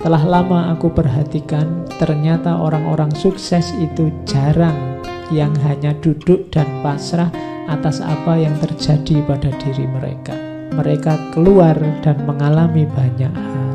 Telah lama aku perhatikan, ternyata orang-orang sukses itu jarang yang hanya duduk dan pasrah atas apa yang terjadi pada diri mereka. Mereka keluar dan mengalami banyak hal.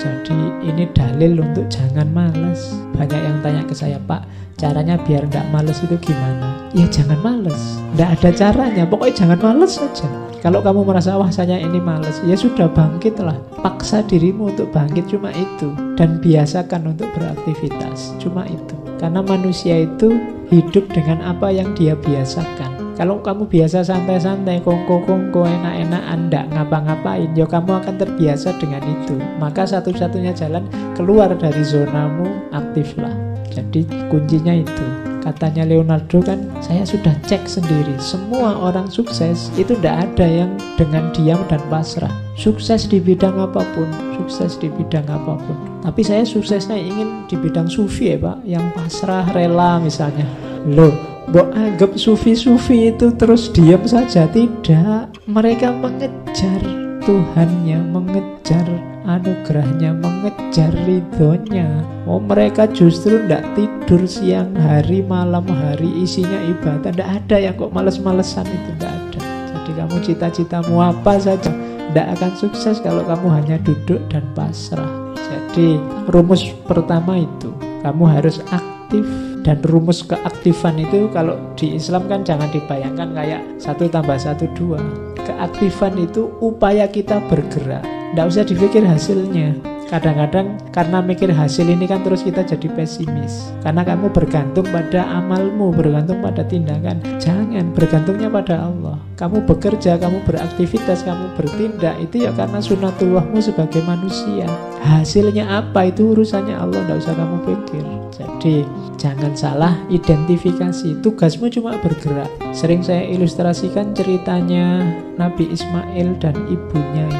Jadi ini dalil untuk jangan males. Banyak yang tanya ke saya, Pak, caranya biar nggak males itu gimana? Ya jangan males. Nggak ada caranya, pokoknya jangan males saja. Kalau kamu merasa wah saya ini males, ya sudah bangkitlah. Paksa dirimu untuk bangkit cuma itu dan biasakan untuk beraktivitas. Cuma itu. Karena manusia itu hidup dengan apa yang dia biasakan. Kalau kamu biasa santai-santai, kongko-kongko, enak-enakan, ndak ngapa-ngapain, ya kamu akan terbiasa dengan itu. Maka satu-satunya jalan keluar dari zonamu, aktiflah. Jadi kuncinya itu. Katanya Leonardo kan, saya sudah cek sendiri. Semua orang sukses itu tidak ada yang dengan diam dan pasrah. Sukses di bidang apa pun, sukses di bidang apa pun. Tapi saya suksesnya ingin di bidang sufi ya Pak, yang pasrah, rela misalnya. Loh, Mbok anggap sufi-sufi itu terus diam saja. Tidak. Mereka mengejar Tuhannya, mengejar anugerahnya mengejar ridhonya. Oh mereka justru tidak tidur siang hari malam hari isinya ibadah. Tidak ada yang kok males-malesan itu tidak ada. Jadi kamu cita-citamu apa saja tidak akan sukses kalau kamu hanya duduk dan pasrah. Jadi rumus pertama itu kamu harus aktif dan rumus keaktifan itu kalau di Islam kan jangan dibayangkan kayak satu tambah satu dua keaktifan itu upaya kita bergerak tidak usah dipikir hasilnya. Kadang-kadang karena mikir hasil ini kan terus kita jadi pesimis. Karena kamu bergantung pada amalmu, bergantung pada tindakan. Jangan, bergantungnya pada Allah. Kamu bekerja, kamu beraktivitas, kamu bertindak, itu ya karena sunatullahmu sebagai manusia. Hasilnya apa, itu urusannya Allah, tidak usah kamu pikir. Jadi, jangan salah identifikasi. Tugasmu cuma bergerak. Sering saya ilustrasikan ceritanya Nabi Ismail dan ibunya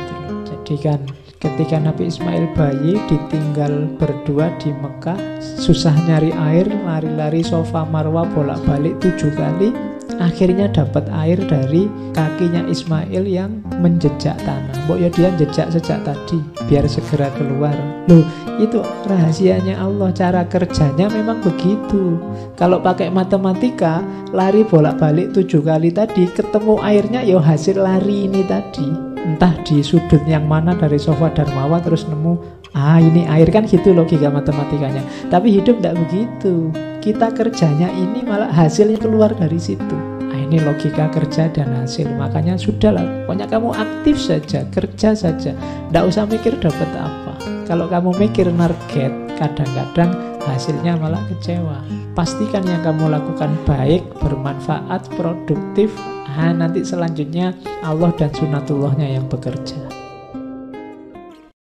itu kan ketika Nabi Ismail bayi ditinggal berdua di Mekah susah nyari air lari-lari sofa marwah bolak-balik tujuh kali akhirnya dapat air dari kakinya Ismail yang menjejak tanah. Mbok ya dia jejak sejak tadi biar segera keluar. Loh itu rahasianya Allah cara kerjanya memang begitu. Kalau pakai matematika lari bolak-balik tujuh kali tadi ketemu airnya ya hasil lari ini tadi entah di sudut yang mana dari sofa Darmawa terus nemu ah ini air. Kan gitu logika matematikanya. Tapi hidup tidak begitu. Kita kerjanya ini malah hasilnya keluar dari situ. Nah, ini logika kerja dan hasil. Makanya sudahlah pokoknya kamu aktif saja kerja saja. Tidak usah mikir dapat apa. Kalau kamu mikir target kadang-kadang hasilnya malah kecewa. Pastikan yang kamu lakukan baik bermanfaat produktif Nah, nanti selanjutnya Allah dan sunatullahnya yang bekerja.